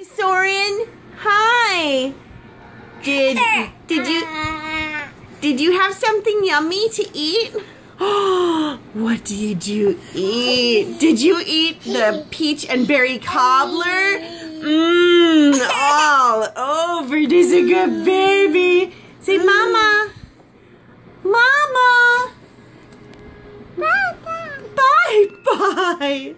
Soren, hi. Did did you did you have something yummy to eat? what did you eat? Did you eat the peach and berry cobbler? Mmm, all over. This a good baby. Say, mm. Mama. Mama. Bye bye.